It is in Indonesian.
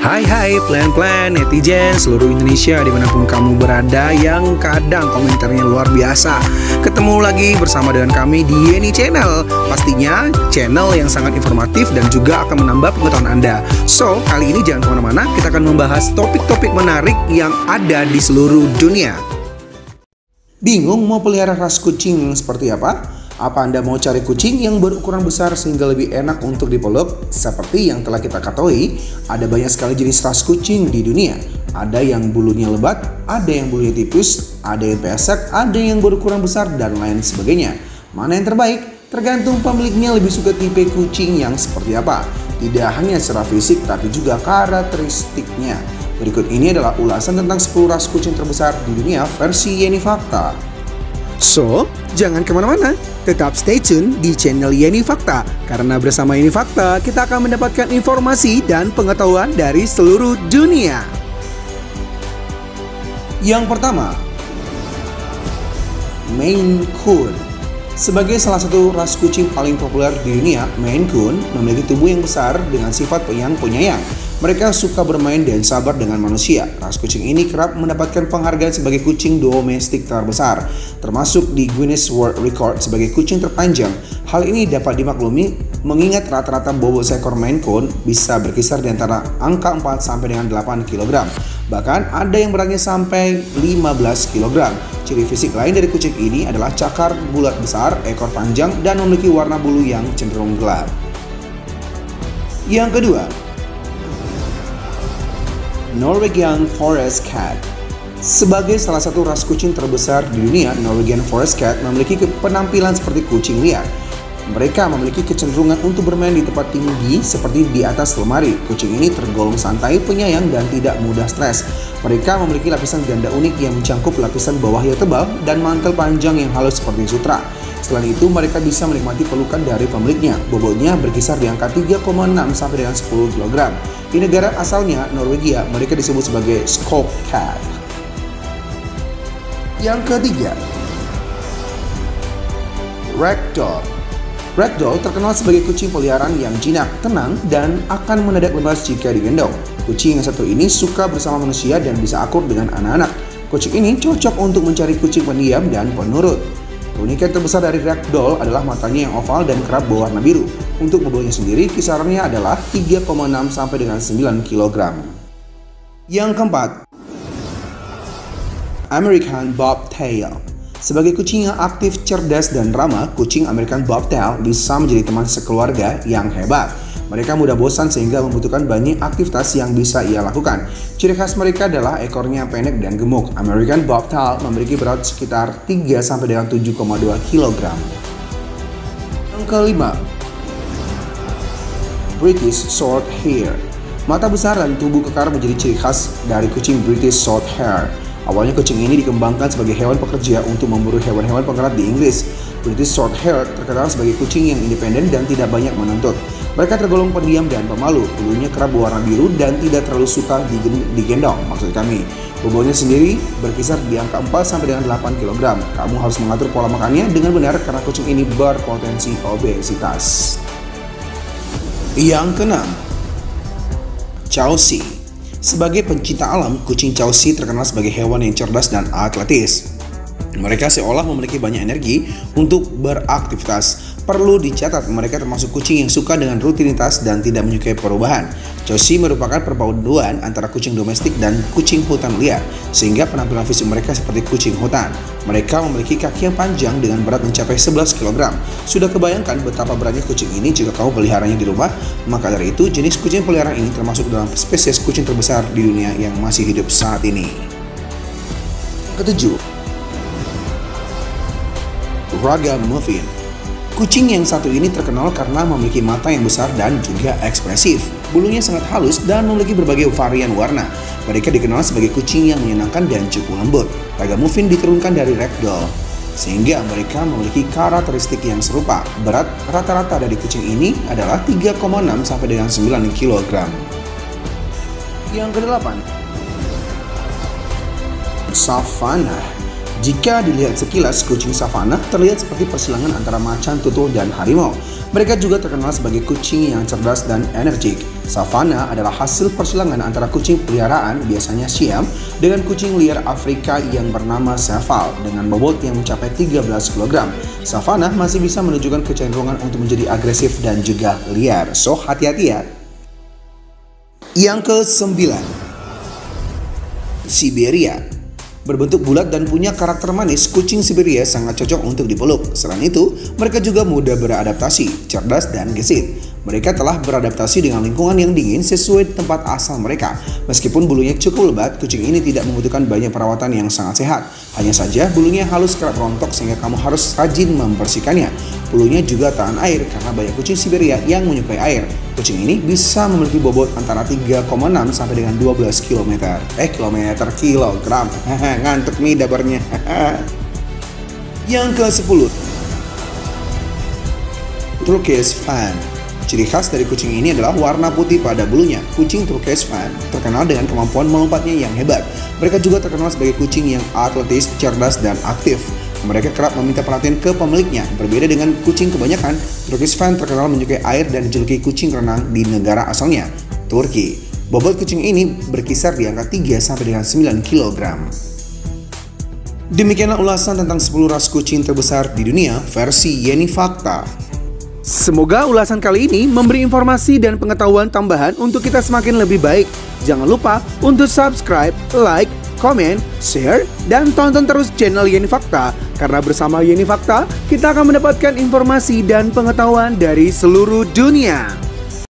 Hai hai plan-plan netizen seluruh Indonesia di mana pun kamu berada yang kadang komentarnya luar biasa. Ketemu lagi bersama dengan kami di Yeni Channel. Pastinya channel yang sangat informatif dan juga akan menambah pengetahuan Anda. So kali ini jangan ke mana-mana kita akan membahas topik-topik menarik yang ada di seluruh dunia. Bingung mau pelihara ras kucing seperti apa? Apa Anda mau cari kucing yang berukuran besar sehingga lebih enak untuk dipeluk? Seperti yang telah kita ketahui, ada banyak sekali jenis ras kucing di dunia. Ada yang bulunya lebat, ada yang bulunya tipis, ada yang pesek, ada yang berukuran besar, dan lain sebagainya. Mana yang terbaik? Tergantung pemiliknya lebih suka tipe kucing yang seperti apa. Tidak hanya secara fisik, tapi juga karakteristiknya. Berikut ini adalah ulasan tentang 10 ras kucing terbesar di dunia versi Yeni Fakta. So, jangan ke mana-mana, tetap stay tune di channel Yeni Fakta karena bersama Yeni Fakta kita akan mendapatkan informasi dan pengetahuan dari seluruh dunia. Yang pertama, Maine Coon. Sebagai salah satu ras kucing paling populer di dunia, Maine Coon memiliki tubuh yang besar dengan sifat yang penyayang mereka suka bermain dan sabar dengan manusia. Ras kucing ini kerap mendapatkan penghargaan sebagai kucing domestik terbesar, termasuk di Guinness World Record sebagai kucing terpanjang. Hal ini dapat dimaklumi mengingat rata-rata bobot seekor Maine Coon bisa berkisar di antara angka 4 sampai dengan 8 kg. Bahkan ada yang beratnya sampai 15 kg. Ciri fisik lain dari kucing ini adalah cakar bulat besar, ekor panjang, dan memiliki warna bulu yang cenderung gelap. Yang kedua, Norwegian Forest Cat. Sebagai salah satu ras kucing terbesar di dunia, Norwegian Forest Cat memiliki penampilan seperti kucing liar. Mereka memiliki kecenderungan untuk bermain di tempat tinggi seperti di atas lemari. Kucing ini tergolong santai, penyayang, dan tidak mudah stres. Mereka memiliki lapisan ganda unik yang mencangkup lapisan bawah yang tebal dan mantel panjang yang halus seperti sutra. Selain itu, mereka bisa menikmati pelukan dari pemiliknya. Bobotnya berkisar di angka 3,6 sampai dengan 10 kg. Di negara asalnya, Norwegia, mereka disebut sebagai Skog Cat. Yang ketiga, Ragdoll. Ragdoll terkenal sebagai kucing peliharaan yang jinak, tenang, dan akan mendadak lemas jika digendong. Kucing yang satu ini suka bersama manusia dan bisa akur dengan anak-anak. Kucing ini cocok untuk mencari kucing pendiam dan penurut. Keunikan terbesar dari ragdoll adalah matanya yang oval dan kerap berwarna biru. Untuk bobotnya sendiri kisarannya adalah 3,6 sampai dengan 9 kg. Yang keempat, American Bobtail. Sebagai kucing yang aktif, cerdas, dan ramah, kucing American Bobtail bisa menjadi teman sekeluarga yang hebat. Mereka mudah bosan sehingga membutuhkan banyak aktivitas yang bisa ia lakukan. Ciri khas mereka adalah ekornya pendek dan gemuk. American Bobtail memiliki berat sekitar 3 sampai dengan 7,2 kg. Yang kelima, British Short Hair. Mata besar dan tubuh kekar menjadi ciri khas dari kucing British Short Hair. Awalnya kucing ini dikembangkan sebagai hewan pekerja untuk memburu hewan-hewan pengerat di Inggris. British Short Hair terkenal sebagai kucing yang independen dan tidak banyak menuntut. Mereka tergolong pendiam dan pemalu, bulunya kerap berwarna biru dan tidak terlalu suka digendong, maksud kami. Bobotnya sendiri berkisar di angka 4 sampai dengan 8 kg. Kamu harus mengatur pola makannya dengan benar karena kucing ini berpotensi obesitas. Yang keenam, Chelsea. Sebagai pencinta alam, kucing Chelsea terkenal sebagai hewan yang cerdas dan atletis. Mereka seolah memiliki banyak energi untuk beraktivitas. Perlu dicatat, mereka termasuk kucing yang suka dengan rutinitas dan tidak menyukai perubahan. Chelsea merupakan perpaduan antara kucing domestik dan kucing hutan liar, sehingga penampilan fisik mereka seperti kucing hutan. Mereka memiliki kaki yang panjang dengan berat mencapai 11 kg. Sudah kebayangkan betapa beratnya kucing ini jika kamu peliharanya di rumah? Maka dari itu, jenis kucing peliharaan ini termasuk dalam spesies kucing terbesar di dunia yang masih hidup saat ini. Ketujuh, Raga Muffin Kucing yang satu ini terkenal karena memiliki mata yang besar dan juga ekspresif. Bulunya sangat halus dan memiliki berbagai varian warna. Mereka dikenal sebagai kucing yang menyenangkan dan cukup lembut. Raga Muffin diturunkan dari Ragdoll, sehingga mereka memiliki karakteristik yang serupa. Berat rata-rata dari kucing ini adalah 3,6 sampai dengan 9 kg. Yang kedelapan, Savannah jika dilihat sekilas, kucing savana terlihat seperti persilangan antara macan tutul dan harimau. Mereka juga terkenal sebagai kucing yang cerdas dan energik. Savana adalah hasil persilangan antara kucing peliharaan, biasanya Siam, dengan kucing liar Afrika yang bernama Seval dengan bobot yang mencapai 13 kg. Savana masih bisa menunjukkan kecenderungan untuk menjadi agresif dan juga liar. So, hati-hati ya. Yang ke-9 Siberia Berbentuk bulat dan punya karakter manis, kucing Siberia sangat cocok untuk dipeluk. Selain itu, mereka juga mudah beradaptasi, cerdas, dan gesit. Mereka telah beradaptasi dengan lingkungan yang dingin sesuai tempat asal mereka. Meskipun bulunya cukup lebat, kucing ini tidak membutuhkan banyak perawatan yang sangat sehat. Hanya saja bulunya halus kerap rontok sehingga kamu harus rajin membersihkannya. Bulunya juga tahan air karena banyak kucing Siberia yang menyukai air. Kucing ini bisa memiliki bobot antara 3,6 sampai dengan 12 km. Eh, kilometer, kilogram. Ngantuk nih dabarnya. Yang ke-10 Turkish Fan Ciri khas dari kucing ini adalah warna putih pada bulunya. Kucing Turkish Fan terkenal dengan kemampuan melompatnya yang hebat. Mereka juga terkenal sebagai kucing yang atletis, cerdas, dan aktif. Mereka kerap meminta perhatian ke pemiliknya. Berbeda dengan kucing kebanyakan, Turkish Fan terkenal menyukai air dan dijuluki kucing renang di negara asalnya, Turki. Bobot kucing ini berkisar di angka 3 sampai dengan 9 kg. Demikianlah ulasan tentang 10 ras kucing terbesar di dunia versi Yeni Fakta. Semoga ulasan kali ini memberi informasi dan pengetahuan tambahan untuk kita semakin lebih baik. Jangan lupa untuk subscribe, like, komen, share, dan tonton terus channel Yeni Fakta. Karena bersama Yeni Fakta, kita akan mendapatkan informasi dan pengetahuan dari seluruh dunia.